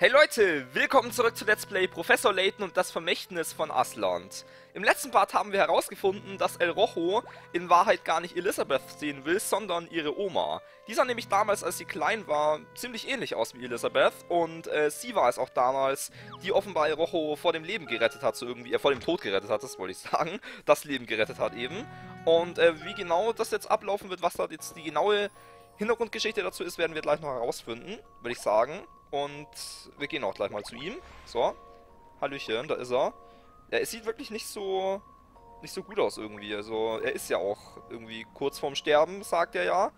Hey Leute, willkommen zurück zu Let's Play Professor Layton und das Vermächtnis von Asland. Im letzten Part haben wir herausgefunden, dass El Rojo in Wahrheit gar nicht Elisabeth sehen will, sondern ihre Oma. Die sah nämlich damals, als sie klein war, ziemlich ähnlich aus wie Elisabeth und äh, sie war es auch damals, die offenbar El Rojo vor dem Leben gerettet hat, so irgendwie, äh, vor dem Tod gerettet hat, das wollte ich sagen, das Leben gerettet hat eben. Und äh, wie genau das jetzt ablaufen wird, was da jetzt die genaue Hintergrundgeschichte dazu ist, werden wir gleich noch herausfinden, würde ich sagen. Und wir gehen auch gleich mal zu ihm. So. Hallöchen, da ist er. Ja, es sieht wirklich nicht so nicht so gut aus irgendwie. Also, er ist ja auch irgendwie kurz vorm Sterben, sagt er ja.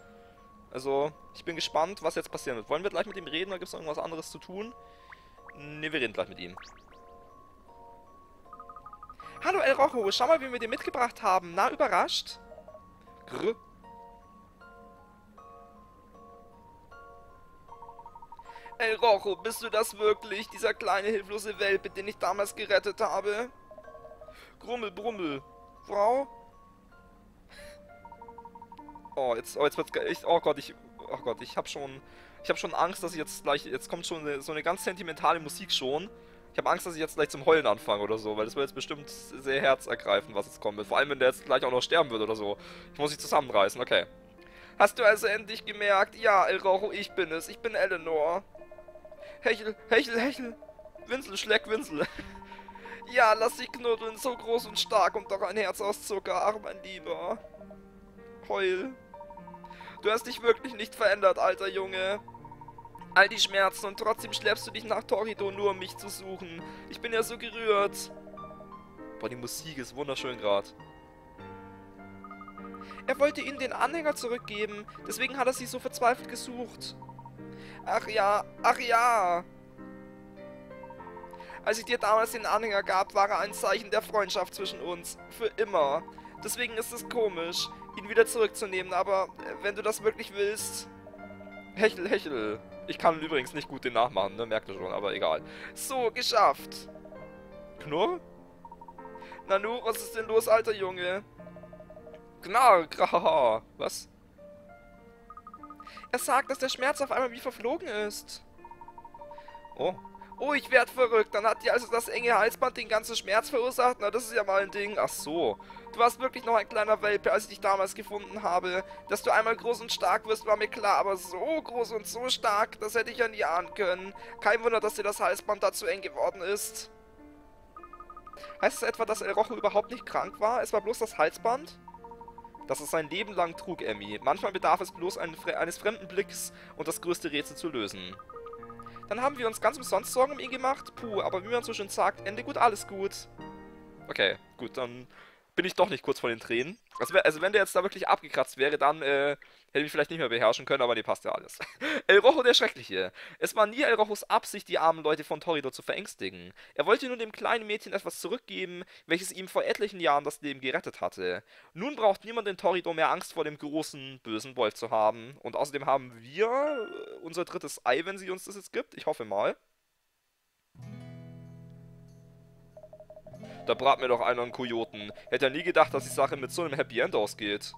Also, ich bin gespannt, was jetzt passieren wird. Wollen wir gleich mit ihm reden oder gibt es noch irgendwas anderes zu tun? Ne, wir reden gleich mit ihm. Hallo El Rojo, schau mal, wie wir dir mitgebracht haben. Na, überrascht? Grr. El Rojo, bist du das wirklich? Dieser kleine, hilflose Welpe, den ich damals gerettet habe? Grummel, Brummel. Frau? Oh, jetzt, oh, jetzt wird's echt, oh Gott, ich, oh Gott, ich hab schon, ich hab schon Angst, dass ich jetzt gleich, jetzt kommt schon eine, so eine ganz sentimentale Musik schon. Ich habe Angst, dass ich jetzt gleich zum Heulen anfange oder so, weil das wird jetzt bestimmt sehr herzergreifend, was jetzt kommen wird. Vor allem, wenn der jetzt gleich auch noch sterben wird oder so. Ich muss mich zusammenreißen, okay. Hast du also endlich gemerkt? Ja, El Rojo, ich bin es. Ich bin Eleanor. Hechel, Hechel, Hechel. Winsel, Schleck, Winsel. ja, lass dich knuddeln, so groß und stark und doch ein Herz aus Zucker. Ach, mein Lieber. Heul. Du hast dich wirklich nicht verändert, alter Junge. All die Schmerzen und trotzdem schleppst du dich nach Torrido nur, um mich zu suchen. Ich bin ja so gerührt. Boah, die Musik ist wunderschön gerade. Er wollte ihnen den Anhänger zurückgeben, deswegen hat er sie so verzweifelt gesucht. Ach ja, ach ja. Als ich dir damals den Anhänger gab, war er ein Zeichen der Freundschaft zwischen uns. Für immer. Deswegen ist es komisch, ihn wieder zurückzunehmen, aber äh, wenn du das wirklich willst... Hechel, hechel. Ich kann übrigens nicht gut den nachmachen, ne? Merkt ihr schon, aber egal. So, geschafft. Knurr? Nanu, was ist denn los, alter Junge? Knarr, grahaha. Was? Er sagt, dass der Schmerz auf einmal wie verflogen ist. Oh. Oh, ich werd verrückt. Dann hat dir also das enge Halsband den ganzen Schmerz verursacht? Na, das ist ja mal ein Ding. Ach so. Du warst wirklich noch ein kleiner Welpe, als ich dich damals gefunden habe. Dass du einmal groß und stark wirst, war mir klar. Aber so groß und so stark, das hätte ich ja nie ahnen können. Kein Wunder, dass dir das Halsband da zu eng geworden ist. Heißt es etwa, dass El Rojo überhaupt nicht krank war? Es war bloß das Halsband? Das es sein Leben lang trug, Emmy. Manchmal bedarf es bloß eines fremden Blicks, um das größte Rätsel zu lösen. Dann haben wir uns ganz umsonst Sorgen um ihn gemacht. Puh, aber wie man so schön sagt, Ende gut, alles gut. Okay, gut, dann bin ich doch nicht kurz vor den Tränen. Also, also wenn der jetzt da wirklich abgekratzt wäre, dann äh, hätte ich vielleicht nicht mehr beherrschen können, aber nee, passt ja alles. El Rojo der Schreckliche. Es war nie El Rojos Absicht, die armen Leute von Torrido zu verängstigen. Er wollte nur dem kleinen Mädchen etwas zurückgeben, welches ihm vor etlichen Jahren das Leben gerettet hatte. Nun braucht niemand in Torrido mehr Angst vor dem großen, bösen Wolf zu haben. Und außerdem haben wir äh, unser drittes Ei, wenn sie uns das jetzt gibt. Ich hoffe mal. Da brat mir doch einer einen Kojoten. Hätte er nie gedacht, dass die Sache mit so einem Happy End ausgeht.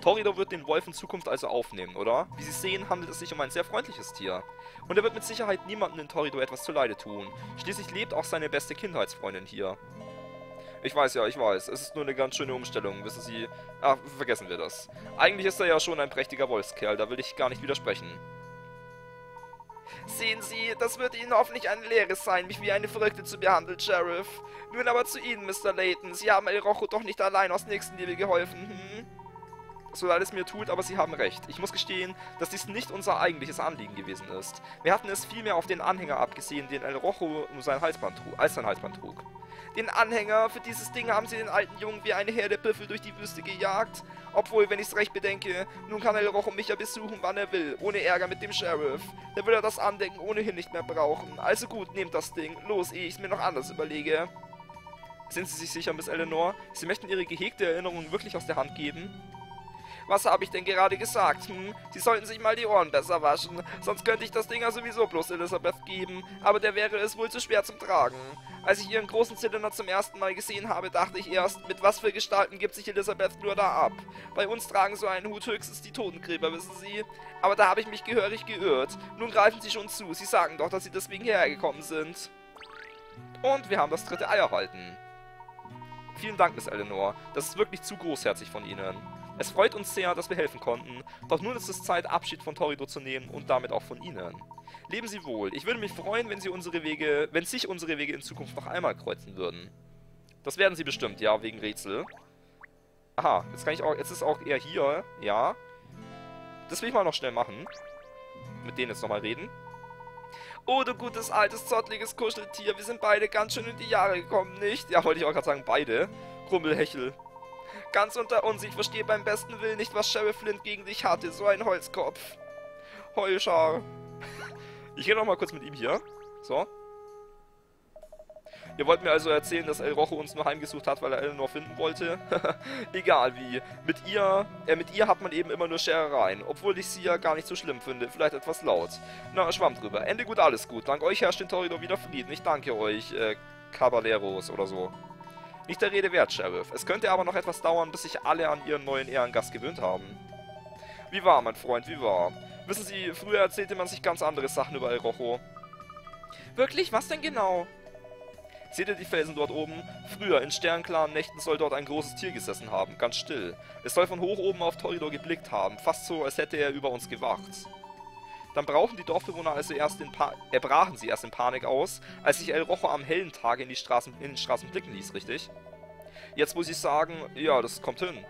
Torido wird den Wolf in Zukunft also aufnehmen, oder? Wie Sie sehen, handelt es sich um ein sehr freundliches Tier. Und er wird mit Sicherheit niemandem in Torido etwas zuleide tun. Schließlich lebt auch seine beste Kindheitsfreundin hier. Ich weiß ja, ich weiß. Es ist nur eine ganz schöne Umstellung, wissen Sie. Ach, vergessen wir das. Eigentlich ist er ja schon ein prächtiger Wolfskerl, da will ich gar nicht widersprechen. Sehen Sie, das wird Ihnen hoffentlich eine Lehre sein, mich wie eine Verrückte zu behandeln, Sheriff. Nun aber zu Ihnen, Mr. Layton. Sie haben El Rojo doch nicht allein aus Nächstenliebe geholfen, hm? So leid es mir tut, aber Sie haben recht. Ich muss gestehen, dass dies nicht unser eigentliches Anliegen gewesen ist. Wir hatten es vielmehr auf den Anhänger abgesehen, den El Rojo nur sein Halsband trug, als sein Halsband trug. Den Anhänger, für dieses Ding haben sie den alten Jungen wie eine Herde Büffel durch die Wüste gejagt. Obwohl, wenn ich's recht bedenke, nun kann El Rojo mich ja besuchen, wann er will, ohne Ärger mit dem Sheriff. Der will er das Andenken ohnehin nicht mehr brauchen. Also gut, nehmt das Ding. Los, ehe ich's mir noch anders überlege. Sind Sie sich sicher, Miss Eleanor? Sie möchten Ihre gehegte Erinnerung wirklich aus der Hand geben? Was habe ich denn gerade gesagt? Hm? Sie sollten sich mal die Ohren besser waschen. Sonst könnte ich das Ding ja sowieso bloß Elisabeth geben. Aber der wäre es wohl zu schwer zum Tragen. Als ich ihren großen Zylinder zum ersten Mal gesehen habe, dachte ich erst, mit was für Gestalten gibt sich Elisabeth nur da ab. Bei uns tragen so einen Hut höchstens die Totengräber, wissen Sie. Aber da habe ich mich gehörig geirrt. Nun greifen Sie schon zu. Sie sagen doch, dass Sie deswegen hierher gekommen sind. Und wir haben das dritte Ei erhalten. Vielen Dank, Miss Eleanor. Das ist wirklich zu großherzig von Ihnen. Es freut uns sehr, dass wir helfen konnten, doch nun ist es Zeit, Abschied von Torido zu nehmen und damit auch von Ihnen. Leben Sie wohl. Ich würde mich freuen, wenn Sie unsere Wege, wenn sich unsere Wege in Zukunft noch einmal kreuzen würden. Das werden Sie bestimmt, ja, wegen Rätsel. Aha, jetzt kann ich auch, jetzt ist auch er hier, ja. Das will ich mal noch schnell machen. Mit denen jetzt nochmal reden. Oh, du gutes, altes, zottliges Kuscheltier. Wir sind beide ganz schön in die Jahre gekommen, nicht? Ja, wollte ich auch gerade sagen, beide. Grummelhechel. Ganz unter uns, ich verstehe beim besten Willen nicht, was Sheriff Flint gegen dich hatte. So ein Holzkopf. Heuschar. Ich rede noch mal kurz mit ihm hier. So. Ihr wollt mir also erzählen, dass El Rojo uns nur heimgesucht hat, weil er Eleanor finden wollte? Egal wie. Mit ihr, äh, mit ihr hat man eben immer nur Scherereien. Obwohl ich sie ja gar nicht so schlimm finde. Vielleicht etwas laut. Na, schwamm drüber. Ende gut, alles gut. Dank euch herrscht in Torridor wieder Frieden. Ich danke euch, äh, Caballeros oder so. Nicht der Rede wert, Sheriff. Es könnte aber noch etwas dauern, bis sich alle an ihren neuen Ehrengast gewöhnt haben. Wie war, mein Freund, wie war? Wissen Sie, früher erzählte man sich ganz andere Sachen über El Rojo. Wirklich? Was denn genau? Seht ihr die Felsen dort oben? Früher, in sternklaren Nächten, soll dort ein großes Tier gesessen haben, ganz still. Es soll von hoch oben auf Toridor geblickt haben, fast so, als hätte er über uns gewacht. Dann brauchen die Dorfbewohner also erst in pa äh, brachen sie erst in Panik aus, als sich El Rojo am hellen Tag in, die Straßen, in den Straßen blicken ließ, richtig? Jetzt muss ich sagen, ja, das kommt hin.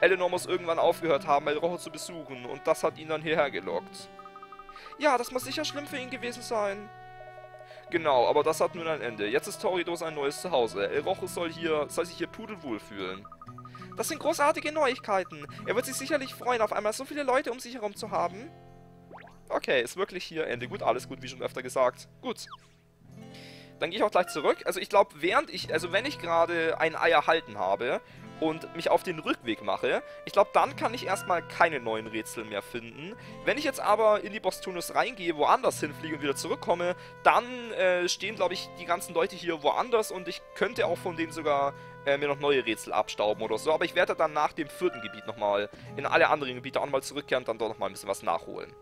Eleanor muss irgendwann aufgehört haben, El Rojo zu besuchen, und das hat ihn dann hierher gelockt. Ja, das muss sicher schlimm für ihn gewesen sein. Genau, aber das hat nun ein Ende. Jetzt ist Torido sein neues Zuhause. El Rojo soll, hier, soll sich hier pudelwohl fühlen. Das sind großartige Neuigkeiten. Er wird sich sicherlich freuen, auf einmal so viele Leute um sich herum zu haben. Okay, ist wirklich hier Ende. Gut, alles gut, wie schon öfter gesagt. Gut. Dann gehe ich auch gleich zurück. Also ich glaube, während ich, also wenn ich gerade ein Ei erhalten habe und mich auf den Rückweg mache, ich glaube, dann kann ich erstmal keine neuen Rätsel mehr finden. Wenn ich jetzt aber in die Bostunus reingehe, woanders hinfliege und wieder zurückkomme, dann äh, stehen, glaube ich, die ganzen Leute hier woanders und ich könnte auch von denen sogar äh, mir noch neue Rätsel abstauben oder so. Aber ich werde dann nach dem vierten Gebiet nochmal in alle anderen Gebiete auch nochmal zurückkehren und dann dort nochmal ein bisschen was nachholen.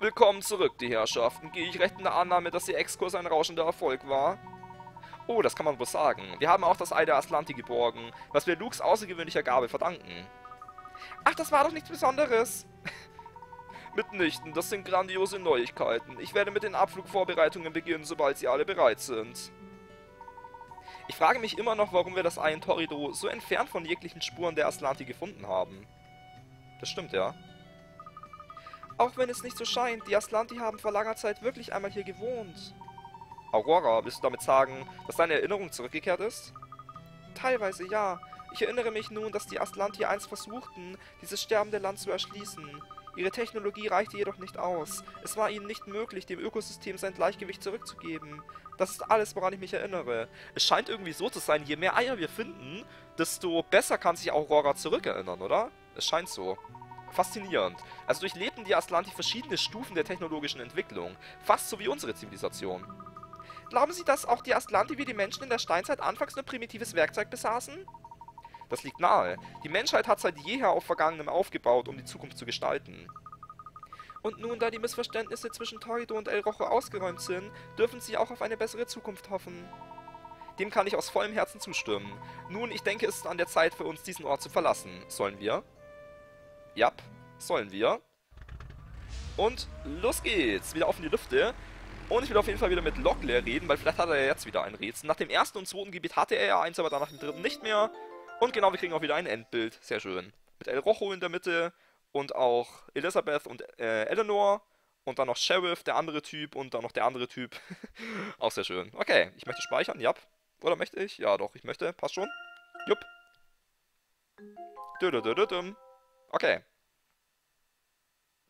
Willkommen zurück, die Herrschaften. Gehe ich recht in der Annahme, dass Ihr Exkurs ein rauschender Erfolg war? Oh, das kann man wohl sagen. Wir haben auch das Ei der Aslanti geborgen, was wir Lukes außergewöhnlicher Gabe verdanken. Ach, das war doch nichts Besonderes. Mitnichten, das sind grandiose Neuigkeiten. Ich werde mit den Abflugvorbereitungen beginnen, sobald Sie alle bereit sind. Ich frage mich immer noch, warum wir das Ei in Torrido so entfernt von jeglichen Spuren der Aslanti gefunden haben. Das stimmt, ja. Auch wenn es nicht so scheint, die Aslanti haben vor langer Zeit wirklich einmal hier gewohnt. Aurora, willst du damit sagen, dass deine Erinnerung zurückgekehrt ist? Teilweise ja. Ich erinnere mich nun, dass die Aslanti einst versuchten, dieses sterbende Land zu erschließen. Ihre Technologie reichte jedoch nicht aus. Es war ihnen nicht möglich, dem Ökosystem sein Gleichgewicht zurückzugeben. Das ist alles, woran ich mich erinnere. Es scheint irgendwie so zu sein, je mehr Eier wir finden, desto besser kann sich Aurora zurückerinnern, oder? Es scheint so. Faszinierend. Also durchlebten die Aslanti verschiedene Stufen der technologischen Entwicklung. Fast so wie unsere Zivilisation. Glauben Sie, dass auch die Aslanti wie die Menschen in der Steinzeit anfangs nur primitives Werkzeug besaßen? Das liegt nahe. Die Menschheit hat seit jeher auf Vergangenem aufgebaut, um die Zukunft zu gestalten. Und nun, da die Missverständnisse zwischen Torido und El Rojo ausgeräumt sind, dürfen sie auch auf eine bessere Zukunft hoffen. Dem kann ich aus vollem Herzen zustimmen. Nun, ich denke, es ist an der Zeit für uns, diesen Ort zu verlassen. Sollen wir? Ja, sollen wir. Und los geht's. Wieder auf in die Lüfte. Und ich will auf jeden Fall wieder mit Locklear reden, weil vielleicht hat er ja jetzt wieder ein Rätsel. Nach dem ersten und zweiten Gebiet hatte er ja eins, aber dann nach dem dritten nicht mehr. Und genau, wir kriegen auch wieder ein Endbild. Sehr schön. Mit El Rojo in der Mitte und auch Elisabeth und äh, Eleanor. Und dann noch Sheriff, der andere Typ und dann noch der andere Typ. auch sehr schön. Okay, ich möchte speichern, ja. Oder möchte ich? Ja, doch, ich möchte. Passt schon. Jupp. Okay.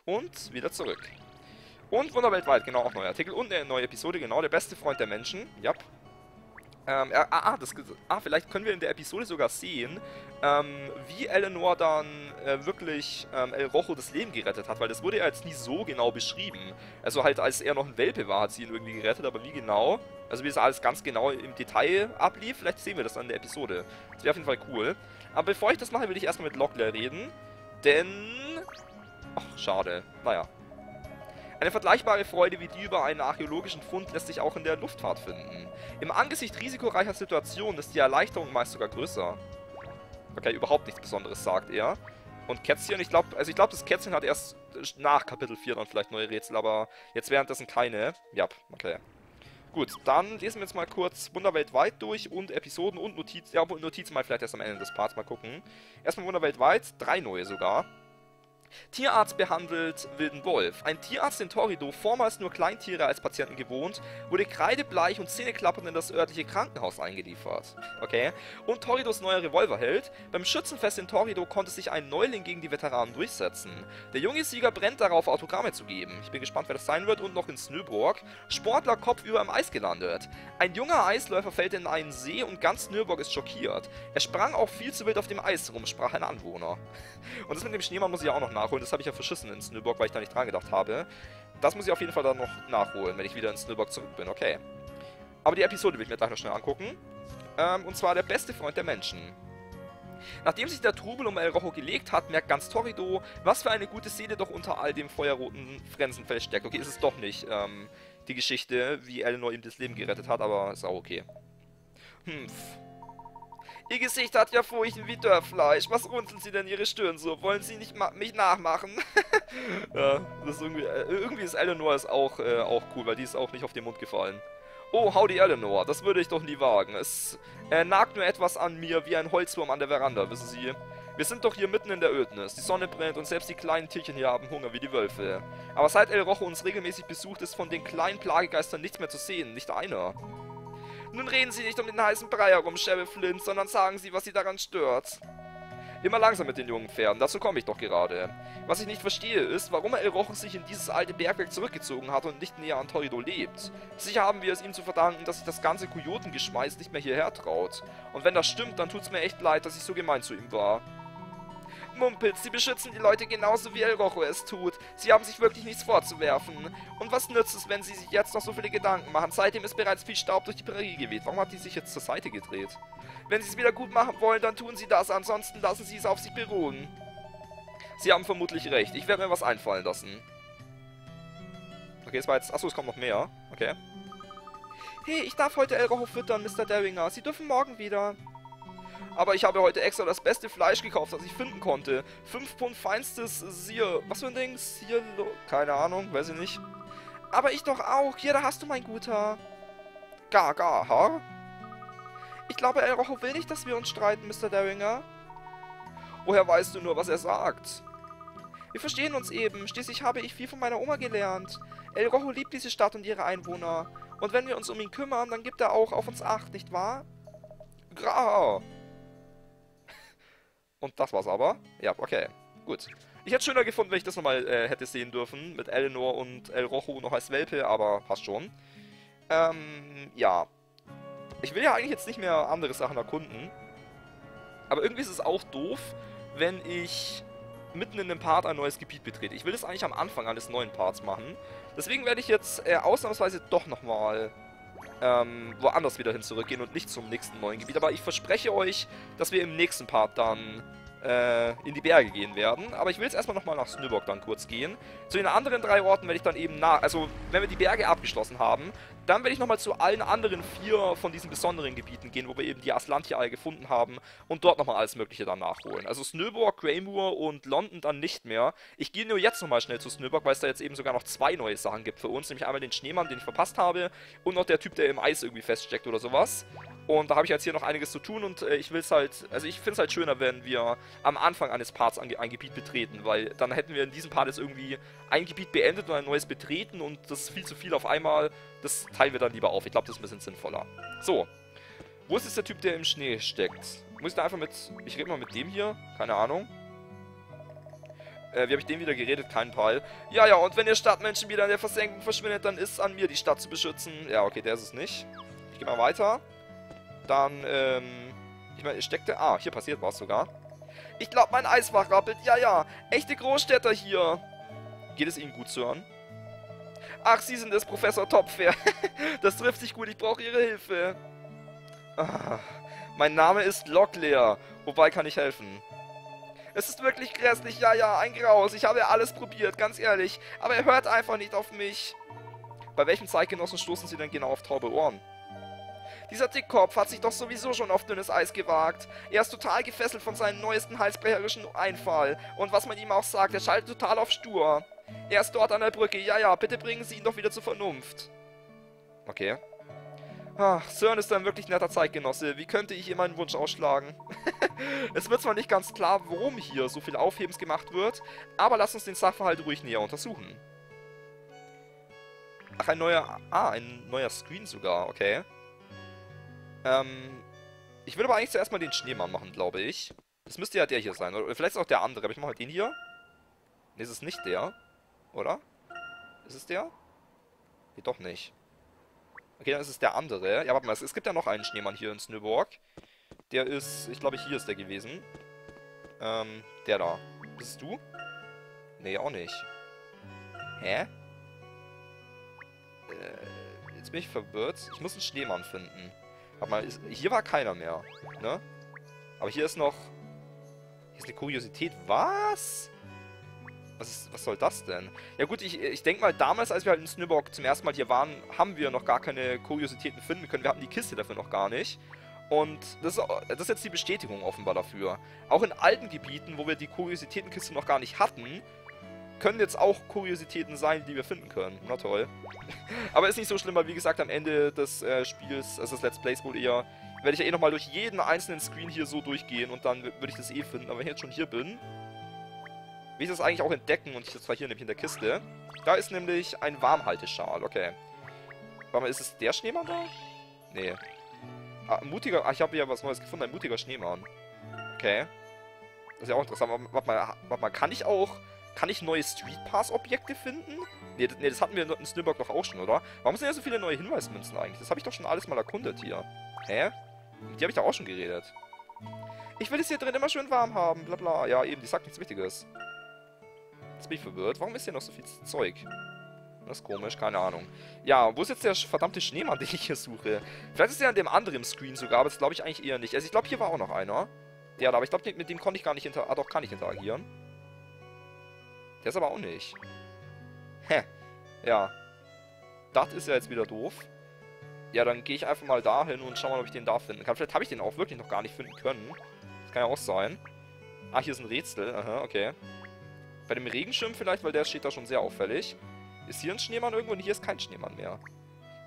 Und wieder zurück. Und Wunder weltweit, genau, auch neuer Artikel. Und eine neue Episode, genau, der beste Freund der Menschen. Ja. Ähm, ah, ah, das, ah, vielleicht können wir in der Episode sogar sehen, ähm, wie Eleanor dann äh, wirklich ähm, El Rojo das Leben gerettet hat, weil das wurde ja jetzt nie so genau beschrieben. Also halt, als er noch ein Welpe war, hat sie ihn irgendwie gerettet, aber wie genau? Also wie das alles ganz genau im Detail ablief, vielleicht sehen wir das dann in der Episode. Das wäre auf jeden Fall cool. Aber bevor ich das mache, will ich erstmal mit Locklear reden, denn... Ach, schade. Naja, eine vergleichbare Freude wie die über einen archäologischen Fund lässt sich auch in der Luftfahrt finden. Im Angesicht risikoreicher Situationen ist die Erleichterung meist sogar größer. Okay, überhaupt nichts Besonderes, sagt er. Und Kätzchen, ich glaube, also ich glaube, das Kätzchen hat erst nach Kapitel 4 dann vielleicht neue Rätsel, aber jetzt währenddessen keine. Ja, okay. Gut, dann lesen wir jetzt mal kurz Wunderwelt weit durch und Episoden und Notizen. Ja, Notizen mal vielleicht erst am Ende des Parts mal gucken. Erstmal Wunderwelt weit, drei neue sogar. Tierarzt behandelt wilden Wolf. Ein Tierarzt in Torrido, vormals nur Kleintiere als Patienten gewohnt, wurde kreidebleich und zähneklappernd in das örtliche Krankenhaus eingeliefert. Okay. Und Torridos neuer Revolverheld. Beim Schützenfest in Torrido konnte sich ein Neuling gegen die Veteranen durchsetzen. Der junge Sieger brennt darauf, Autogramme zu geben. Ich bin gespannt, wer das sein wird. Und noch in Snöborg. Sportler kopfüber im Eis gelandet. Ein junger Eisläufer fällt in einen See und ganz Snöborg ist schockiert. Er sprang auch viel zu wild auf dem Eis rum, sprach ein Anwohner. Und das mit dem Schneemann muss ich auch noch nachholen. Das habe ich ja verschissen in Snowboard, weil ich da nicht dran gedacht habe. Das muss ich auf jeden Fall dann noch nachholen, wenn ich wieder in Snowboard zurück bin. Okay. Aber die Episode will ich mir gleich noch schnell angucken. Ähm, und zwar der beste Freund der Menschen. Nachdem sich der Trubel um El Rojo gelegt hat, merkt ganz Torrido, was für eine gute Seele doch unter all dem feuerroten Frensenfell steckt. Okay, ist es doch nicht ähm, die Geschichte, wie Eleanor ihm das Leben gerettet hat, aber ist auch okay. Hm, Ihr Gesicht hat ja Furchen wie Dörrfleisch. Was runzeln Sie denn Ihre Stirn so? Wollen Sie nicht mich nachmachen? ja, das ist irgendwie, äh, irgendwie ist Eleanor ist auch, äh, auch cool, weil die ist auch nicht auf den Mund gefallen. Oh, howdy Eleanor, das würde ich doch nie wagen. Es äh, nagt nur etwas an mir wie ein Holzwurm an der Veranda, wissen Sie. Wir sind doch hier mitten in der Ödnis. Die Sonne brennt und selbst die kleinen Tierchen hier haben Hunger wie die Wölfe. Aber seit El Rojo uns regelmäßig besucht, ist von den kleinen Plagegeistern nichts mehr zu sehen. Nicht einer. Nun reden Sie nicht um den heißen Brei herum, Sheriff Flint, sondern sagen Sie, was Sie daran stört. Immer langsam mit den jungen Pferden, dazu komme ich doch gerade. Was ich nicht verstehe, ist, warum El Rojo sich in dieses alte Bergwerk zurückgezogen hat und nicht näher an Torido lebt. Sicher haben wir es ihm zu verdanken, dass sich das ganze Kojotengeschmeiß nicht mehr hierher traut. Und wenn das stimmt, dann tut's mir echt leid, dass ich so gemein zu ihm war. Mumpitz, sie beschützen die Leute genauso wie El Rojo es tut. Sie haben sich wirklich nichts vorzuwerfen. Und was nützt es, wenn sie sich jetzt noch so viele Gedanken machen? Seitdem ist bereits viel Staub durch die Prärie geweht. Warum hat die sich jetzt zur Seite gedreht? Wenn sie es wieder gut machen wollen, dann tun sie das. Ansonsten lassen sie es auf sich beruhen. Sie haben vermutlich recht. Ich werde mir was einfallen lassen. Okay, es war jetzt... Achso, es kommt noch mehr. Okay. Hey, ich darf heute El Rojo füttern, Mr. Derringer. Sie dürfen morgen wieder. Aber ich habe heute extra das beste Fleisch gekauft, das ich finden konnte. 5 Pfund feinstes Sier... Was für ein Ding? Sier... Keine Ahnung, weiß ich nicht. Aber ich doch auch. Hier, da hast du mein Guter. Gar, ha? Ich glaube, El Rojo will nicht, dass wir uns streiten, Mr. Derringer. Woher weißt du nur, was er sagt? Wir verstehen uns eben. Schließlich habe ich viel von meiner Oma gelernt. El Rojo liebt diese Stadt und ihre Einwohner. Und wenn wir uns um ihn kümmern, dann gibt er auch auf uns Acht, nicht wahr? Gra. Und das war's aber. Ja, okay. Gut. Ich hätte es schöner gefunden, wenn ich das nochmal äh, hätte sehen dürfen. Mit Eleanor und El Rojo noch als Welpe, aber passt schon. Ähm, ja. Ich will ja eigentlich jetzt nicht mehr andere Sachen erkunden. Aber irgendwie ist es auch doof, wenn ich mitten in einem Part ein neues Gebiet betrete. Ich will das eigentlich am Anfang eines neuen Parts machen. Deswegen werde ich jetzt äh, ausnahmsweise doch nochmal ähm, woanders wieder hin zurückgehen und nicht zum nächsten neuen Gebiet. Aber ich verspreche euch, dass wir im nächsten Part dann äh, in die Berge gehen werden. Aber ich will jetzt erstmal nochmal nach Snöborg dann kurz gehen. Zu den anderen drei Orten werde ich dann eben nach... Also, wenn wir die Berge abgeschlossen haben, dann werde ich nochmal zu allen anderen vier von diesen besonderen Gebieten gehen, wo wir eben die Aslantia alle gefunden haben und dort nochmal alles mögliche dann nachholen. Also Snöborg, Greymoor und London dann nicht mehr. Ich gehe nur jetzt nochmal schnell zu Snöborg, weil es da jetzt eben sogar noch zwei neue Sachen gibt für uns. Nämlich einmal den Schneemann, den ich verpasst habe und noch der Typ, der im Eis irgendwie feststeckt oder sowas. Und da habe ich jetzt hier noch einiges zu tun und äh, ich will es halt, also ich finde es halt schöner, wenn wir am Anfang eines Parts ein, ein, Gebiet betreten, weil dann hätten wir in diesem Part jetzt irgendwie ein Gebiet beendet und ein neues betreten und das ist viel zu viel auf einmal. Das teilen wir dann lieber auf. Ich glaube, das ist ein bisschen sinnvoller. So. Wo ist jetzt der Typ, der im Schnee steckt? Muss ich da einfach mit... Ich rede mal mit dem hier. Keine Ahnung. Äh, wie habe ich den wieder geredet? Kein Pfeil. Ja, ja, und wenn ihr Stadtmenschen wieder in der Versenkung verschwindet, dann ist es an mir, die Stadt zu beschützen. Ja, okay, der ist es nicht. Ich gehe mal weiter. Dann, ähm... Ich meine, es steckte... Ah, hier passiert was sogar. Ich glaube, mein Eisfach rappelt. Ja, ja. Echte Großstädter hier. Geht es Ihnen gut, Sir? Ach, Sie sind es, Professor Topfer. das trifft sich gut. Ich brauche Ihre Hilfe. Ah, mein Name ist Locklear. Wobei kann ich helfen? Es ist wirklich grässlich, ja, ja, ein Graus. Ich habe alles probiert, ganz ehrlich. Aber er hört einfach nicht auf mich. Bei welchem Zeitgenossen stoßen Sie denn genau auf taube Ohren? Dieser Dickkopf hat sich doch sowieso schon auf dünnes Eis gewagt. Er ist total gefesselt von seinem neuesten halsbrecherischen Einfall. Und was man ihm auch sagt, er schaltet total auf stur. Er ist dort an der Brücke. Ja, ja, bitte bringen Sie ihn doch wieder zur Vernunft. Okay. Ach, Cern ist ein wirklich netter Zeitgenosse. Wie könnte ich ihm meinen Wunsch ausschlagen? es wird zwar nicht ganz klar, warum hier so viel Aufhebens gemacht wird, aber lass uns den Sachverhalt ruhig näher untersuchen. Ach, ein neuer... Ah, ein neuer Screen sogar, okay. Ähm, ich würde aber eigentlich zuerst mal den Schneemann machen, glaube ich. Das müsste ja der hier sein. Oder vielleicht ist auch der andere. Aber ich mache mal den hier. Ne, ist es nicht der. Oder? Ist es der? Nee, doch nicht. Okay, dann ist es der andere. Ja, warte mal, es, gibt ja noch einen Schneemann hier in Snowborg. Der ist, ich glaube, hier ist der gewesen. Ähm, der da. Bist du? Nee, auch nicht. Hä? Äh, jetzt bin ich verwirrt. Ich muss einen Schneemann finden. Warte mal, ist, hier war keiner mehr, ne? Aber hier ist noch... Hier ist eine Kuriosität. Was? Was, ist, was soll das denn? Ja gut, ich, ich denke mal, damals, als wir halt in Snowborg zum ersten Mal hier waren, haben wir noch gar keine Kuriositäten finden können. Wir hatten die Kiste dafür noch gar nicht. Und das ist, das ist jetzt die Bestätigung offenbar dafür. Auch in alten Gebieten, wo wir die Kuriositätenkiste noch gar nicht hatten, können jetzt auch Kuriositäten sein, die wir finden können. Na toll. Aber ist nicht so schlimm, weil wie gesagt, am Ende des äh, Spiels, also des Let's Plays wohl eher, werde ich ja eh nochmal durch jeden einzelnen Screen hier so durchgehen und dann würde ich das eh finden. Aber wenn ich jetzt schon hier bin, will ich das eigentlich auch entdecken und ich das zwar hier nämlich in der Kiste. Da ist nämlich ein Warmhalteschal, okay. Warte mal, ist es der Schneemann da? Nee. Ah, mutiger, ah, ich habe ja was Neues gefunden, ein mutiger Schneemann. Okay. Das ist ja auch interessant. Warte mal, warte mal, kann ich auch kann ich neue Street Pass-Objekte finden? Ne, das, nee, das hatten wir in Snowberg doch auch schon, oder? Warum sind ja so viele neue Hinweismünzen eigentlich? Das habe ich doch schon alles mal erkundet hier. Hä? Die habe ich doch auch schon geredet. Ich will es hier drin immer schön warm haben, bla bla. Ja, eben, die sagt nichts Wichtiges. Jetzt bin ich verwirrt. Warum ist hier noch so viel Zeug? Das ist komisch, keine Ahnung. Ja, wo ist jetzt der verdammte Schneemann, den ich hier suche? Vielleicht ist der an dem anderen Screen sogar, aber das glaube ich eigentlich eher nicht. Also ich glaube, hier war auch noch einer. Der da, aber ich glaube, mit dem konnte ich gar nicht interagieren. Ah, doch, kann ich interagieren. Der ist aber auch nicht. Hä. Ja. Das ist ja jetzt wieder doof. Ja, dann gehe ich einfach mal dahin und schau mal, ob ich den da finden kann. Vielleicht habe ich den auch wirklich noch gar nicht finden können. Das kann ja auch sein. Ah, hier ist ein Rätsel. Aha, okay. Bei dem Regenschirm vielleicht, weil der steht da schon sehr auffällig. Ist hier ein Schneemann irgendwo? Und hier ist kein Schneemann mehr.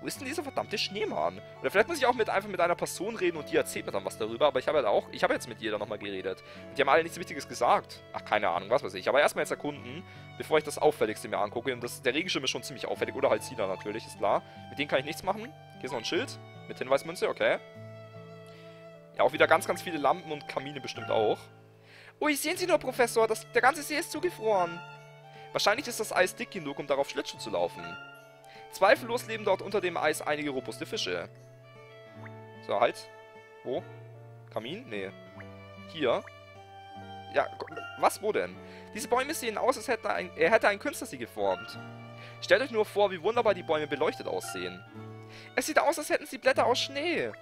Wo ist denn dieser verdammte Schneemann? Oder vielleicht muss ich auch mit, einfach mit einer Person reden und die erzählt mir dann was darüber. Aber ich habe halt auch, ich habe jetzt mit jeder nochmal geredet. Und die haben alle nichts Wichtiges gesagt. Ach, keine Ahnung, was weiß ich. Aber erstmal jetzt erkunden, bevor ich das Auffälligste mir angucke. Und das, der Regenschirm ist schon ziemlich auffällig. Oder halt Sina natürlich, ist klar. Mit denen kann ich nichts machen. Hier ist noch ein Schild. Mit Hinweismünze, okay. Ja, auch wieder ganz, ganz viele Lampen und Kamine bestimmt auch. Ui, sehen Sie nur, Professor, das, der ganze See ist zugefroren. Wahrscheinlich ist das Eis dick genug, um darauf Schlittschuh zu laufen. Zweifellos leben dort unter dem Eis einige robuste Fische. So, halt. Wo? Kamin? Nee. Hier. Ja, was, wo denn? Diese Bäume sehen aus, als hätte ein, er hätte ein Künstler sie geformt. Stellt euch nur vor, wie wunderbar die Bäume beleuchtet aussehen. Es sieht aus, als hätten sie Blätter aus Schnee.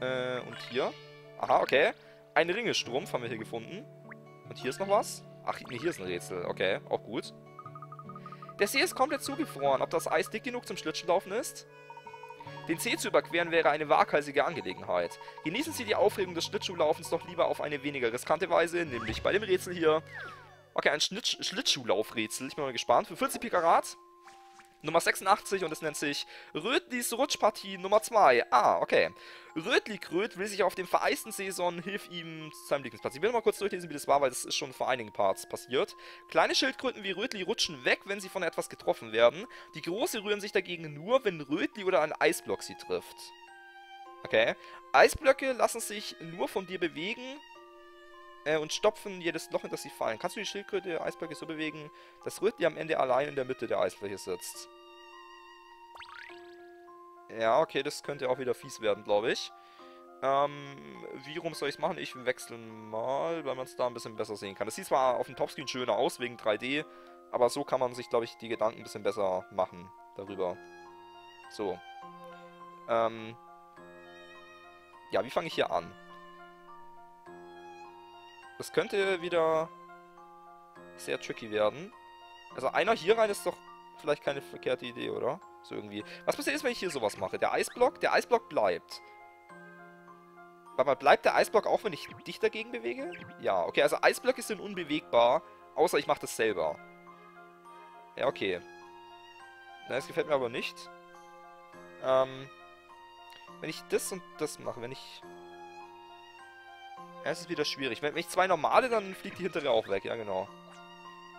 Äh, und hier? Aha, okay. Ein Ringelstrumpf haben wir hier gefunden. Und hier ist noch was? Ach, nee, hier ist ein Rätsel. Okay, auch gut. Der See ist komplett zugefroren. Ob das Eis dick genug zum Schlittschuhlaufen ist? Den See zu überqueren wäre eine waghalsige Angelegenheit. Genießen Sie die Aufregung des Schlittschuhlaufens doch lieber auf eine weniger riskante Weise, nämlich bei dem Rätsel hier. Okay, ein Schlittschuhlaufrätsel. Ich bin mal gespannt. Für 40 Pikarat Nummer 86 und es nennt sich Rötlis Rutschpartie Nummer 2. Ah, okay. Rötli Kröt will sich auf dem vereisten Saison, hilf ihm zu seinem Lieblingsplatz. Ich will mal kurz durchlesen, wie das war, weil das ist schon vor einigen Parts passiert. Kleine Schildkröten wie Rötli rutschen weg, wenn sie von etwas getroffen werden. Die große rühren sich dagegen nur, wenn Rötli oder ein Eisblock sie trifft. Okay. Eisblöcke lassen sich nur von dir bewegen, äh, und stopfen jedes Loch, in das sie fallen. Kannst du die Schildkröte Eisblöcke so bewegen, dass Rötli am Ende allein in der Mitte der Eisfläche sitzt? Ja, okay, das könnte auch wieder fies werden, glaube ich. Ähm, wie rum soll ich es machen? Ich wechsle mal, weil man es da ein bisschen besser sehen kann. Das sieht zwar auf dem Topscreen schöner aus, wegen 3D, aber so kann man sich, glaube ich, die Gedanken ein bisschen besser machen darüber. So. Ähm. Ja, wie fange ich hier an? Das könnte wieder sehr tricky werden. Also einer hier rein ist doch vielleicht keine verkehrte Idee, oder? So irgendwie. Was passiert ist, wenn ich hier sowas mache? Der Eisblock? Der Eisblock bleibt. Aber bleibt der Eisblock auch, wenn ich dich dagegen bewege? Ja, okay, also Eisblöcke sind unbewegbar, außer ich mache das selber. Ja, okay. Nein, das gefällt mir aber nicht. Ähm, wenn ich das und das mache, wenn ich... Ja, es ist wieder schwierig. Wenn, wenn ich zwei normale, dann fliegt die hintere auch weg, ja genau.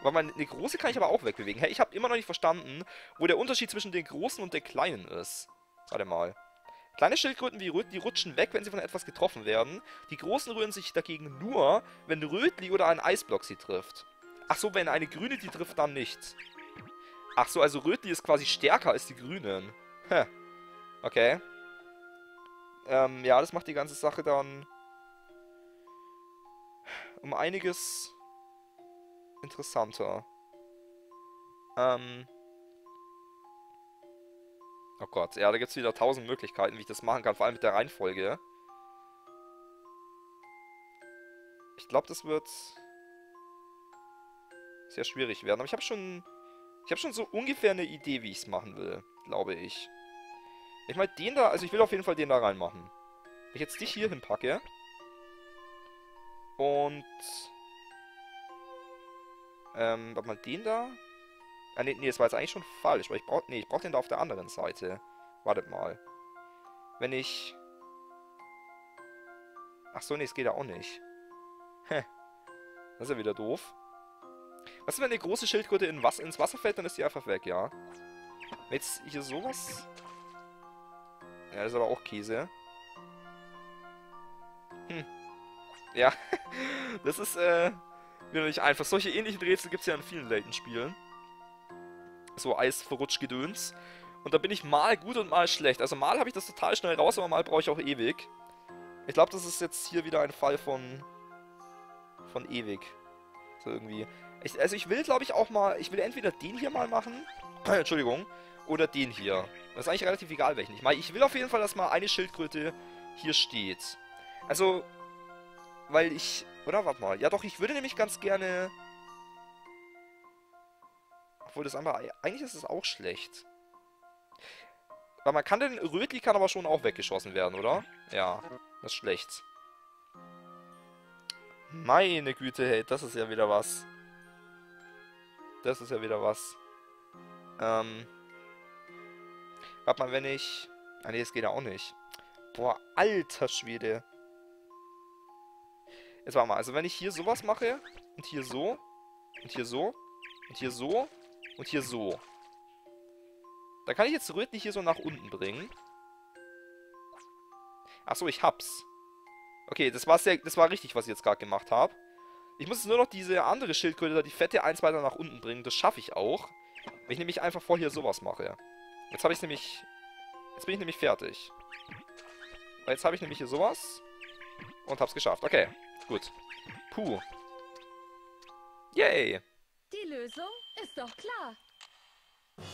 Aber meine, eine große kann ich aber auch wegbewegen. Hey, ich habe immer noch nicht verstanden, wo der Unterschied zwischen den großen und den kleinen ist. Warte mal. Kleine Schildkröten wie Rötli rutschen weg, wenn sie von etwas getroffen werden. Die großen rühren sich dagegen nur, wenn Rötli oder ein Eisblock sie trifft. Ach so, wenn eine grüne die trifft, dann nicht. Ach so, also Rötli ist quasi stärker als die Grünen. Hä. Okay. Ähm, ja, das macht die ganze Sache dann um einiges interessanter. Ähm. Oh Gott, ja, da gibt es wieder tausend Möglichkeiten, wie ich das machen kann, vor allem mit der Reihenfolge. Ich glaube, das wird sehr schwierig werden. Aber ich habe schon, ich habe schon so ungefähr eine Idee, wie ich es machen will, glaube ich. Ich meine, den da, also ich will auf jeden Fall den da reinmachen. Wenn ich jetzt dich hier hinpacke und ähm, warte mal, den da? Ah, nee, nee, das war jetzt eigentlich schon falsch, weil ich brauch, nee, ich brauch den da auf der anderen Seite. Wartet mal. Wenn ich... Ach so, nee, es geht ja auch nicht. Hä. Das ist ja wieder doof. Was ist, wenn eine große Schildkröte in was, ins Wasser fällt, dann ist die einfach weg, ja. Jetzt hier sowas... Ja, das ist aber auch Käse. Hm. Ja, das ist, äh, wieder nicht einfach. Solche ähnlichen Rätsel gibt es ja in vielen Layton-Spielen so Eisverrutschgedöns. Und da bin ich mal gut und mal schlecht. Also mal habe ich das total schnell raus, aber mal brauche ich auch ewig. Ich glaube, das ist jetzt hier wieder ein Fall von von ewig. So irgendwie. Ich, also ich will, glaube ich, auch mal... Ich will entweder den hier mal machen. Entschuldigung. Oder den hier. Das ist eigentlich relativ egal, welchen ich mache. Ich will auf jeden Fall, dass mal eine Schildkröte hier steht. Also... Weil ich... Oder, warte mal. Ja doch, ich würde nämlich ganz gerne... Obwohl das einfach... Eigentlich ist es auch schlecht. Weil man kann den... Rötli kann aber schon auch weggeschossen werden, oder? Ja, das ist schlecht. Meine Güte, hey, das ist ja wieder was. Das ist ja wieder was. Ähm... Warte mal, wenn ich... Ah ne, das geht ja auch nicht. Boah, alter Schwede. Jetzt warte mal, also wenn ich hier sowas mache und hier so und hier so und hier so und hier so. Da kann ich jetzt Rötli hier so nach unten bringen. Achso, ich hab's. Okay, das war, sehr, das war richtig, was ich jetzt gerade gemacht habe. Ich muss jetzt nur noch diese andere Schildkröte, die fette eins weiter nach unten bringen. Das schaffe ich auch. Wenn ich nämlich einfach vor hier sowas mache. Jetzt habe ich nämlich... Jetzt bin ich nämlich fertig. Weil jetzt habe ich nämlich hier sowas. Und hab's geschafft. Okay, gut. Puh. Yay. Die Lösung ist doch klar.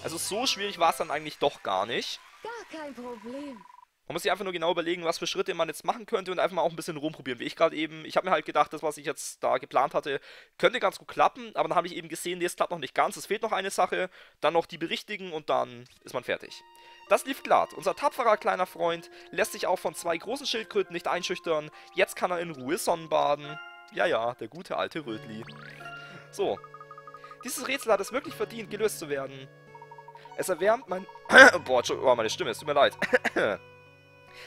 Also so schwierig war es dann eigentlich doch gar nicht. Gar kein Problem. Man muss sich einfach nur genau überlegen, was für Schritte man jetzt machen könnte und einfach mal auch ein bisschen rumprobieren. Wie ich gerade eben, ich habe mir halt gedacht, das, was ich jetzt da geplant hatte, könnte ganz gut klappen, aber dann habe ich eben gesehen, nee, es klappt noch nicht ganz, es fehlt noch eine Sache, dann noch die berichtigen und dann ist man fertig. Das lief glatt. Unser tapferer kleiner Freund lässt sich auch von zwei großen Schildkröten nicht einschüchtern. Jetzt kann er in Ruhe Sonnenbaden. Ja, ja, der gute alte Rötli. So, dieses Rätsel hat es wirklich verdient, gelöst zu werden. Es erwärmt mein... Boah, oh, meine Stimme, es tut mir leid.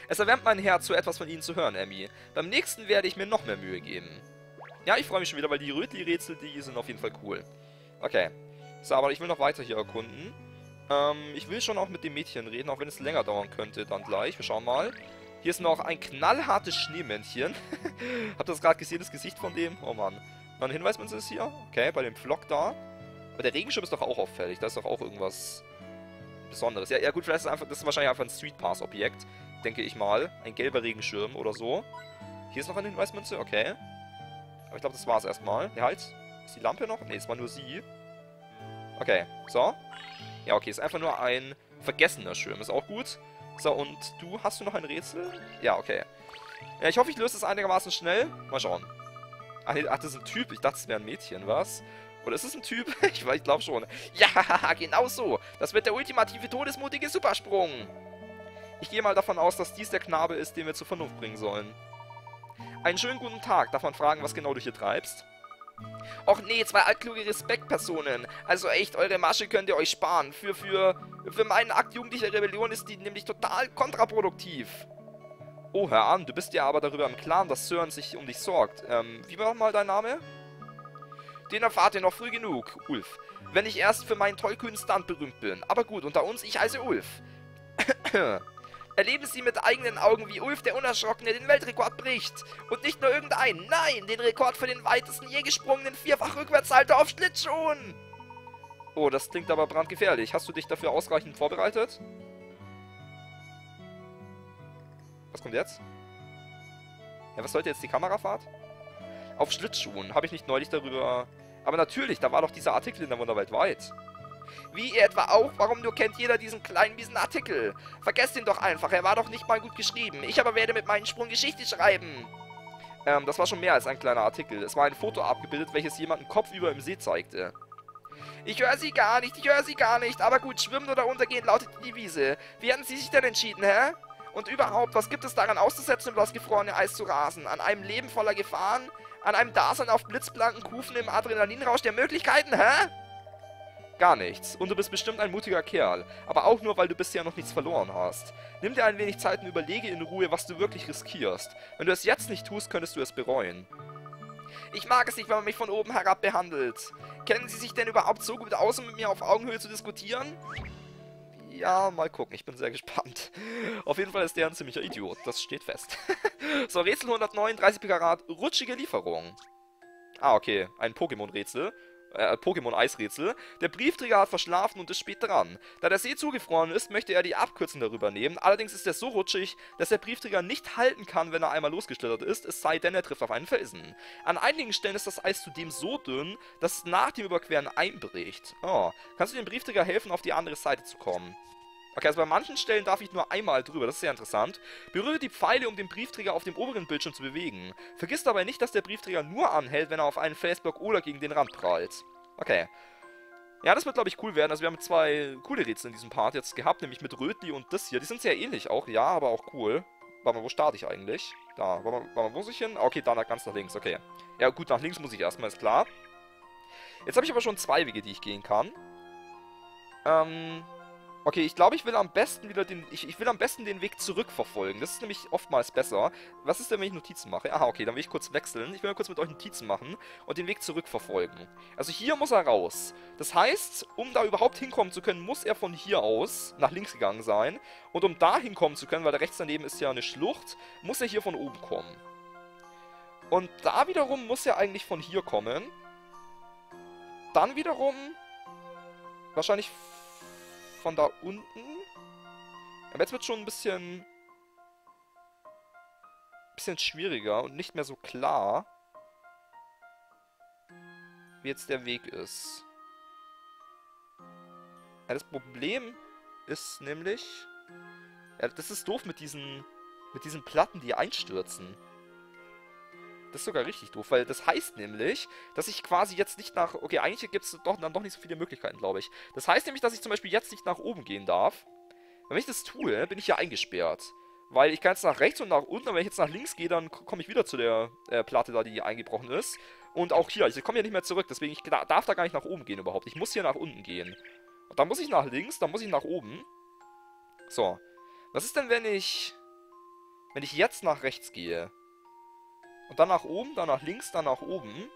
es erwärmt mein Herz, so etwas von Ihnen zu hören, Emmy. Beim nächsten werde ich mir noch mehr Mühe geben. Ja, ich freue mich schon wieder, weil die Rötli-Rätsel, die sind auf jeden Fall cool. Okay. So, aber ich will noch weiter hier erkunden. Ähm, ich will schon auch mit dem Mädchen reden, auch wenn es länger dauern könnte dann gleich. Wir schauen mal. Hier ist noch ein knallhartes Schneemännchen. Habt ihr das gerade gesehen, das Gesicht von dem? Oh Mann. Noch ein Hinweis, ist hier. Okay, bei dem Flock da. Aber der Regenschirm ist doch auch auffällig. Da ist doch auch irgendwas Besonderes. Ja, ja gut, vielleicht ist es einfach, das ist wahrscheinlich einfach ein Street Pass Objekt. Denke ich mal. Ein gelber Regenschirm oder so. Hier ist noch eine Hinweismünze, okay. Aber ich glaube, das war es erstmal. Ja, halt. Ist die Lampe noch? Ne, es war nur sie. Okay, so. Ja, okay, ist einfach nur ein vergessener Schirm. Ist auch gut. So, und du, hast du noch ein Rätsel? Ja, okay. Ja, ich hoffe, ich löse das einigermaßen schnell. Mal schauen. Ach, ach das ist ein Typ. Ich dachte, es wäre ein Mädchen, was? Oder ist es ein Typ? ich, ich glaube schon. Ja, genau so. Das wird der ultimative todesmutige Supersprung. Ich gehe mal davon aus, dass dies der Knabe ist, den wir zur Vernunft bringen sollen. Einen schönen guten Tag. Darf man fragen, was genau du hier treibst? Och nee, zwei altkluge Respektpersonen. Also echt, eure Masche könnt ihr euch sparen. Für, für, für meinen Akt jugendlicher Rebellion ist die nämlich total kontraproduktiv. Oh, hör an, du bist ja aber darüber im Klaren, dass Sören sich um dich sorgt. Ähm, wie war nochmal dein Name? Den erfahrt ihr noch früh genug, Ulf. Wenn ich erst für meinen tollkühnen Stunt berühmt bin. Aber gut, unter uns, ich heiße Ulf. Erleben Sie mit eigenen Augen, wie Ulf der Unerschrockene den Weltrekord bricht. Und nicht nur irgendeinen, nein, den Rekord für den weitesten je gesprungenen Vierfach-Rückwärtshalter auf Schlittschuhen. Oh, das klingt aber brandgefährlich. Hast du dich dafür ausreichend vorbereitet? Was kommt jetzt? Ja, was sollte jetzt die Kamerafahrt? Auf Schlittschuhen. Habe ich nicht neulich darüber... Aber natürlich, da war doch dieser Artikel in der Wunderwelt weit. Wie ihr etwa auch? Warum nur kennt jeder diesen kleinen miesen Artikel? Vergesst ihn doch einfach, er war doch nicht mal gut geschrieben. Ich aber werde mit meinem Sprung Geschichte schreiben. Ähm, das war schon mehr als ein kleiner Artikel. Es war ein Foto abgebildet, welches jemanden kopfüber im See zeigte. Ich höre sie gar nicht, ich höre sie gar nicht. Aber gut, schwimmen oder untergehen lautet die Devise. Wie hatten Sie sich denn entschieden, hä? Und überhaupt, was gibt es daran auszusetzen, um das gefrorene Eis zu rasen? An einem Leben voller Gefahren? An einem Dasein auf blitzblanken Kufen im Adrenalinrausch der Möglichkeiten, hä? Gar nichts. Und du bist bestimmt ein mutiger Kerl. Aber auch nur, weil du bisher noch nichts verloren hast. Nimm dir ein wenig Zeit und überlege in Ruhe, was du wirklich riskierst. Wenn du es jetzt nicht tust, könntest du es bereuen. Ich mag es nicht, wenn man mich von oben herab behandelt. Kennen Sie sich denn überhaupt so gut aus, um mit mir auf Augenhöhe zu diskutieren? Ja, mal gucken. Ich bin sehr gespannt. Auf jeden Fall ist der ein ziemlicher Idiot. Das steht fest. so, Rätsel 139 Pikarat. Rutschige Lieferung. Ah, okay. Ein Pokémon-Rätsel äh, Pokémon-Eisrätsel. Der Briefträger hat verschlafen und ist spät dran. Da der See zugefroren ist, möchte er die Abkürzung darüber nehmen. Allerdings ist er so rutschig, dass der Briefträger nicht halten kann, wenn er einmal losgeschlittert ist, es sei denn, er trifft auf einen Felsen. An einigen Stellen ist das Eis zudem so dünn, dass es nach dem Überqueren einbricht. Oh, kannst du dem Briefträger helfen, auf die andere Seite zu kommen? Okay, also bei manchen Stellen darf ich nur einmal drüber, das ist sehr interessant. Berühre die Pfeile, um den Briefträger auf dem oberen Bildschirm zu bewegen. Vergiss dabei nicht, dass der Briefträger nur anhält, wenn er auf einen Felsblock oder gegen den Rand prallt. Okay. Ja, das wird, glaube ich, cool werden. Also wir haben zwei coole Rätsel in diesem Part jetzt gehabt, nämlich mit Rötli und das hier. Die sind sehr ähnlich auch, ja, aber auch cool. Warte mal, wo starte ich eigentlich? Da, warte mal, warte mal wo muss ich hin? Okay, da ganz nach links, okay. Ja gut, nach links muss ich erstmal, ist klar. Jetzt habe ich aber schon zwei Wege, die ich gehen kann. Ähm, Okay, ich glaube, ich will am besten wieder den... Ich, ich will am besten den Weg zurückverfolgen. Das ist nämlich oftmals besser. Was ist denn, wenn ich Notizen mache? Aha, okay, dann will ich kurz wechseln. Ich will mal kurz mit euch Notizen machen und den Weg zurückverfolgen. Also hier muss er raus. Das heißt, um da überhaupt hinkommen zu können, muss er von hier aus nach links gegangen sein. Und um da hinkommen zu können, weil da rechts daneben ist ja eine Schlucht, muss er hier von oben kommen. Und da wiederum muss er eigentlich von hier kommen. Dann wiederum wahrscheinlich von da unten. Aber jetzt wird schon ein bisschen... bisschen schwieriger und nicht mehr so klar, wie jetzt der Weg ist. Ja, das Problem ist nämlich... Ja, das ist doof mit diesen, mit diesen Platten, die einstürzen. Das ist sogar richtig doof, weil das heißt nämlich, dass ich quasi jetzt nicht nach... Okay, eigentlich gibt es doch, dann doch nicht so viele Möglichkeiten, glaube ich. Das heißt nämlich, dass ich zum Beispiel jetzt nicht nach oben gehen darf. Wenn ich das tue, bin ich ja eingesperrt. Weil ich kann jetzt nach rechts und nach unten, aber wenn ich jetzt nach links gehe, dann komme ich wieder zu der äh, Platte da, die eingebrochen ist. Und auch hier, ich komme ja nicht mehr zurück, deswegen ich darf da gar nicht nach oben gehen überhaupt. Ich muss hier nach unten gehen. Und dann muss ich nach links, dann muss ich nach oben. So. Was ist denn, wenn ich... Wenn ich jetzt nach rechts gehe? Und dann nach oben, dann nach links, dann nach oben.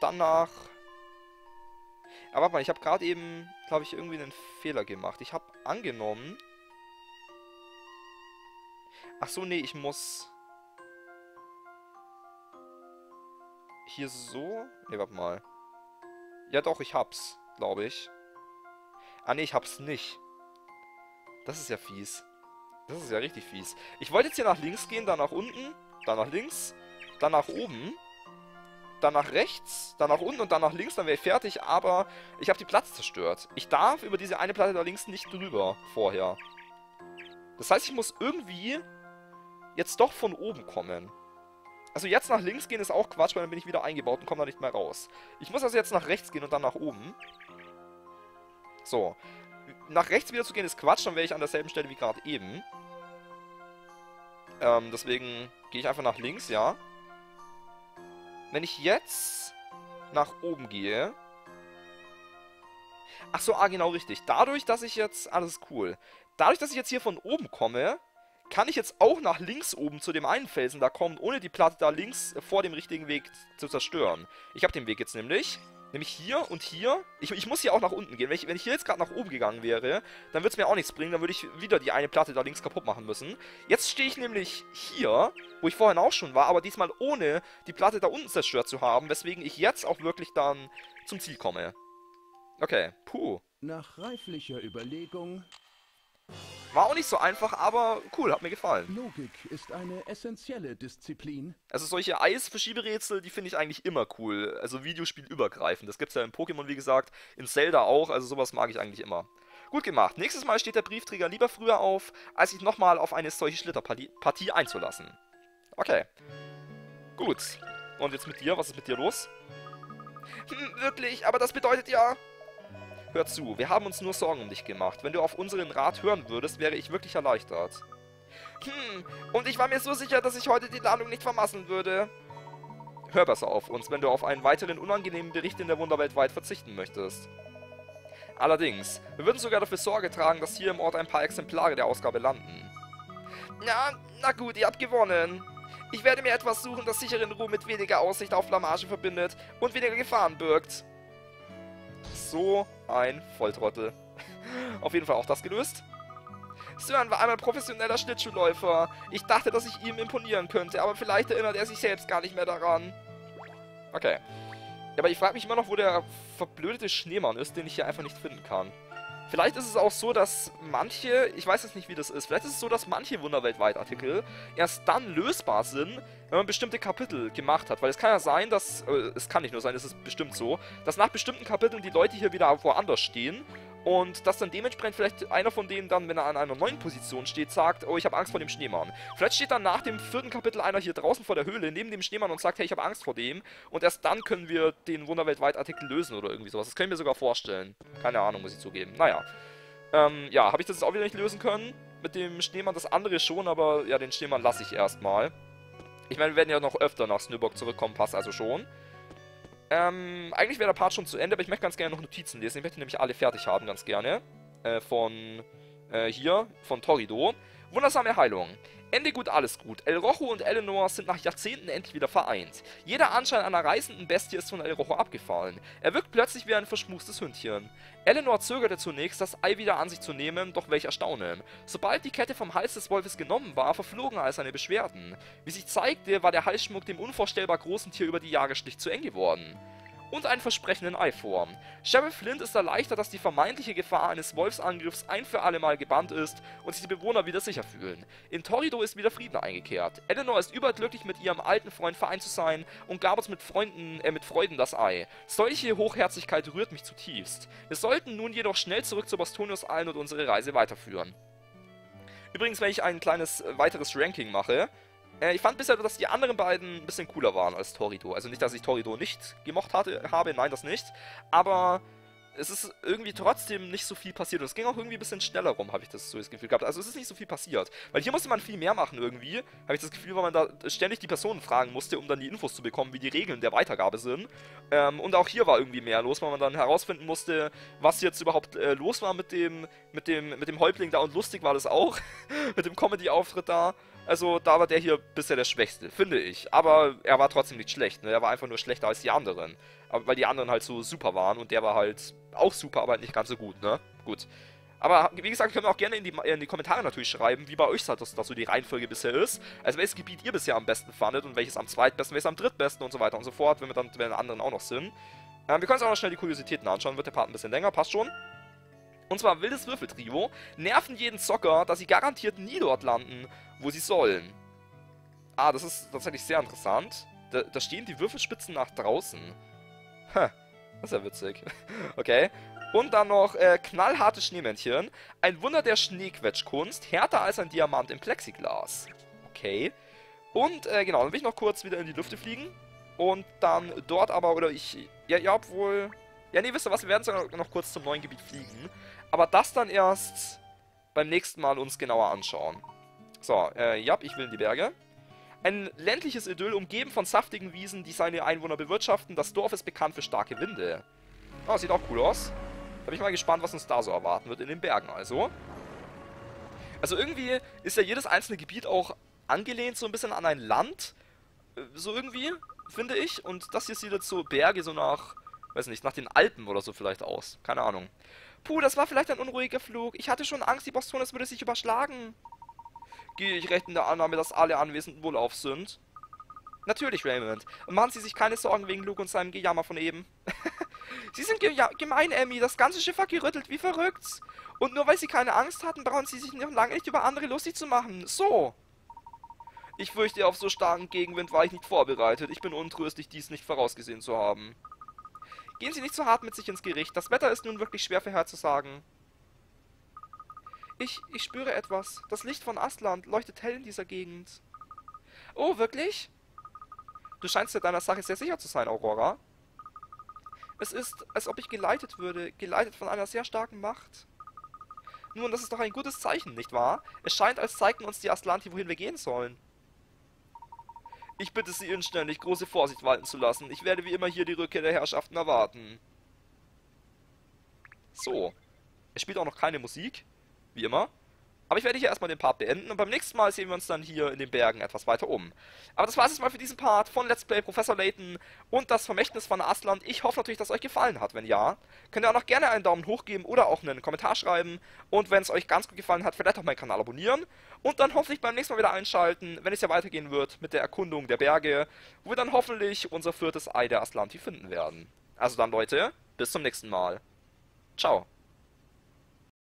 Dann nach... Aber warte mal, ich habe gerade eben, glaube ich, irgendwie einen Fehler gemacht. Ich habe angenommen... Ach so, nee, ich muss... Hier so... Nee, warte mal. Ja doch, ich hab's, glaube ich. Ah nee, ich hab's nicht. Das ist ja fies. Das ist ja richtig fies. Ich wollte jetzt hier nach links gehen, dann nach unten, dann nach links, dann nach oben, dann nach rechts, dann nach unten und dann nach links, dann wäre ich fertig, aber ich habe die Platte zerstört. Ich darf über diese eine Platte da links nicht drüber vorher. Das heißt, ich muss irgendwie jetzt doch von oben kommen. Also jetzt nach links gehen ist auch Quatsch, weil dann bin ich wieder eingebaut und komme da nicht mehr raus. Ich muss also jetzt nach rechts gehen und dann nach oben. So. Nach rechts wieder zu gehen ist Quatsch, dann wäre ich an derselben Stelle wie gerade eben. Ähm, deswegen gehe ich einfach nach links, ja. Wenn ich jetzt nach oben gehe... Ach so, ah, genau richtig. Dadurch, dass ich jetzt... Alles cool. Dadurch, dass ich jetzt hier von oben komme, kann ich jetzt auch nach links oben zu dem einen Felsen da kommen, ohne die Platte da links vor dem richtigen Weg zu zerstören. Ich habe den Weg jetzt nämlich. Nämlich hier und hier. Ich, ich muss hier auch nach unten gehen. Wenn ich, wenn ich hier jetzt gerade nach oben gegangen wäre, dann würde es mir auch nichts bringen. Dann würde ich wieder die eine Platte da links kaputt machen müssen. Jetzt stehe ich nämlich hier, wo ich vorhin auch schon war, aber diesmal ohne die Platte da unten zerstört zu haben, weswegen ich jetzt auch wirklich dann zum Ziel komme. Okay, puh. Nach reiflicher Überlegung war auch nicht so einfach, aber cool, hat mir gefallen. Logik ist eine essentielle Disziplin. Also solche Eisverschieberätsel, die finde ich eigentlich immer cool. Also Videospielübergreifend. Das gibt es ja in Pokémon, wie gesagt, in Zelda auch. Also sowas mag ich eigentlich immer. Gut gemacht. Nächstes Mal steht der Briefträger lieber früher auf, als sich nochmal auf eine solche Schlitterpartie einzulassen. Okay. Gut. Und jetzt mit dir? Was ist mit dir los? Hm, wirklich, aber das bedeutet ja... Hör zu, wir haben uns nur Sorgen um dich gemacht. Wenn du auf unseren Rat hören würdest, wäre ich wirklich erleichtert. Hm, und ich war mir so sicher, dass ich heute die Ladung nicht vermasseln würde. Hör besser auf uns, wenn du auf einen weiteren unangenehmen Bericht in der Wunderwelt weit verzichten möchtest. Allerdings, wir würden sogar dafür Sorge tragen, dass hier im Ort ein paar Exemplare der Ausgabe landen. Na, na gut, ihr habt gewonnen. Ich werde mir etwas suchen, das sicheren Ruhm mit weniger Aussicht auf Blamage verbindet und weniger Gefahren birgt. So ein Volltrottel. Auf jeden Fall auch das gelöst. Sören war einmal professioneller Schlittschuhläufer. Ich dachte, dass ich ihm imponieren könnte, aber vielleicht erinnert er sich selbst gar nicht mehr daran. Okay. Aber ich frage mich immer noch, wo der verblödete Schneemann ist, den ich hier einfach nicht finden kann. Vielleicht ist es auch so, dass manche, ich weiß jetzt nicht, wie das ist, vielleicht ist es so, dass manche Wunderweltweit-Artikel erst dann lösbar sind, wenn man bestimmte Kapitel gemacht hat. Weil es kann ja sein, dass, äh, es kann nicht nur sein, es ist bestimmt so, dass nach bestimmten Kapiteln die Leute hier wieder woanders stehen und dass dann dementsprechend vielleicht einer von denen dann, wenn er an einer neuen Position steht, sagt, oh, ich habe Angst vor dem Schneemann. Vielleicht steht dann nach dem vierten Kapitel einer hier draußen vor der Höhle, neben dem Schneemann und sagt, hey, ich habe Angst vor dem. Und erst dann können wir den Wunderweltweit-Artikel lösen oder irgendwie sowas. Das können wir sogar vorstellen. Keine Ahnung, muss ich zugeben. Naja. Ähm, ja, habe ich das jetzt auch wieder nicht lösen können? Mit dem Schneemann das andere schon, aber ja, den Schneemann lasse ich erstmal. Ich meine, wir werden ja noch öfter nach Snowbock zurückkommen, passt also schon. Ähm, eigentlich wäre der Part schon zu Ende, aber ich möchte ganz gerne noch Notizen lesen. Ich möchte nämlich alle fertig haben, ganz gerne. Äh, von äh, hier, von Torido. Wundersame Heilung. Ende gut, alles gut. El Rojo und Eleanor sind nach Jahrzehnten endlich wieder vereint. Jeder Anschein einer reißenden Bestie ist von El Rojo abgefallen. Er wirkt plötzlich wie ein verschmustes Hündchen. Eleanor zögerte zunächst, das Ei wieder an sich zu nehmen, doch welch Erstaunen. Sobald die Kette vom Hals des Wolfes genommen war, verflogen all seine Beschwerden. Wie sich zeigte, war der Halsschmuck dem unvorstellbar großen Tier über die Jahre schlicht zu eng geworden und einen versprechenden Ei vor. Sheriff Flint ist erleichtert, dass die vermeintliche Gefahr eines Wolfsangriffs ein für alle Mal gebannt ist und sich die Bewohner wieder sicher fühlen. In Torrido ist wieder Frieden eingekehrt. Eleanor ist überglücklich, mit ihrem alten Freund vereint zu sein und gab uns mit Freunden, äh, mit Freuden das Ei. Solche Hochherzigkeit rührt mich zutiefst. Wir sollten nun jedoch schnell zurück zu Bastonius eilen und unsere Reise weiterführen. Übrigens, wenn ich ein kleines äh, weiteres Ranking mache, äh, ich fand bisher, dass die anderen beiden ein bisschen cooler waren als Torido. Also nicht, dass ich Torido nicht gemocht hatte, habe, nein, das nicht. Aber es ist irgendwie trotzdem nicht so viel passiert. Und es ging auch irgendwie ein bisschen schneller rum, habe ich das so das Gefühl gehabt. Also es ist nicht so viel passiert. Weil hier musste man viel mehr machen irgendwie. Habe ich das Gefühl, weil man da ständig die Personen fragen musste, um dann die Infos zu bekommen, wie die Regeln der Weitergabe sind. Ähm, und auch hier war irgendwie mehr los, weil man dann herausfinden musste, was jetzt überhaupt äh, los war mit dem, mit, dem, mit dem Häuptling da. Und lustig war das auch. mit dem Comedy-Auftritt da. Also da war der hier bisher der Schwächste, finde ich. Aber er war trotzdem nicht schlecht, ne? Er war einfach nur schlechter als die anderen. Aber weil die anderen halt so super waren und der war halt auch super, aber halt nicht ganz so gut, ne? Gut. Aber wie gesagt, könnt ihr auch gerne in die, in die Kommentare natürlich schreiben, wie bei euch halt das, das so die Reihenfolge bisher ist. Also welches Gebiet ihr bisher am besten fandet und welches am zweitbesten, welches am drittbesten und so weiter und so fort, wenn wir dann wenn anderen auch noch sind. Ähm, wir können uns auch noch schnell die Kuriositäten anschauen, wird der Part ein bisschen länger, passt schon. Und zwar wildes Würfeltrio nerven jeden Zocker, dass sie garantiert nie dort landen, wo sie sollen. Ah, das ist tatsächlich sehr interessant. Da, da stehen die Würfelspitzen nach draußen. Ha, das ist ja witzig. okay. Und dann noch äh, knallharte Schneemännchen. Ein Wunder der Schneequetschkunst, härter als ein Diamant im Plexiglas. Okay. Und äh, genau, dann will ich noch kurz wieder in die Lüfte fliegen. Und dann dort aber, oder ich, ja, ja, obwohl... Ja, nee, wisst ihr was, wir werden sogar noch kurz zum neuen Gebiet fliegen. Aber das dann erst beim nächsten Mal uns genauer anschauen. So, äh, ja, ich will in die Berge. Ein ländliches Idyll, umgeben von saftigen Wiesen, die seine Einwohner bewirtschaften. Das Dorf ist bekannt für starke Winde. Oh, sieht auch cool aus. Da bin ich mal gespannt, was uns da so erwarten wird in den Bergen also. Also irgendwie ist ja jedes einzelne Gebiet auch angelehnt so ein bisschen an ein Land. Äh, so irgendwie, finde ich. Und das hier sieht jetzt so Berge so nach, weiß nicht, nach den Alpen oder so vielleicht aus. Keine Ahnung. Puh, das war vielleicht ein unruhiger Flug. Ich hatte schon Angst, die Bostones würde sich überschlagen. Gehe ich recht in der Annahme, dass alle Anwesenden wohlauf sind? Natürlich, Raymond. Und machen Sie sich keine Sorgen wegen Luke und seinem Gejammer von eben. Sie sind ge gemein, Emmy. Das ganze Schiff hat gerüttelt, wie verrückt. Und nur weil Sie keine Angst hatten, brauchen Sie sich noch lange nicht über andere lustig zu machen. So. Ich fürchte, auf so starken Gegenwind war ich nicht vorbereitet. Ich bin untröstlich, dies nicht vorausgesehen zu haben. Gehen Sie nicht so hart mit sich ins Gericht. Das Wetter ist nun wirklich schwer vorherzusagen. Ich, ich spüre etwas. Das Licht von Astland leuchtet hell in dieser Gegend. Oh, wirklich? Du scheinst dir deiner Sache sehr sicher zu sein, Aurora. Es ist, als ob ich geleitet würde, geleitet von einer sehr starken Macht. Nun, das ist doch ein gutes Zeichen, nicht wahr? Es scheint, als zeigten uns die Astlanti, wohin wir gehen sollen. Ich bitte Sie inständig, große Vorsicht walten zu lassen. Ich werde wie immer hier die Rückkehr der Herrschaften erwarten. So. Es spielt auch noch keine Musik. Wie immer. Aber ich werde hier erstmal den Part beenden und beim nächsten Mal sehen wir uns dann hier in den Bergen etwas weiter um. Aber das war es jetzt mal für diesen Part von Let's Play Professor Layton und das Vermächtnis von Asland. Ich hoffe natürlich, dass es euch gefallen hat. Wenn ja, könnt ihr auch noch gerne einen Daumen hoch geben oder auch einen Kommentar schreiben. Und wenn es euch ganz gut gefallen hat, vielleicht auch meinen Kanal abonnieren. Und dann hoffentlich beim nächsten Mal wieder einschalten, wenn es ja weitergehen wird mit der Erkundung der Berge, wo wir dann hoffentlich unser viertes Ei der Aslanti finden werden. Also dann Leute, bis zum nächsten Mal. Ciao.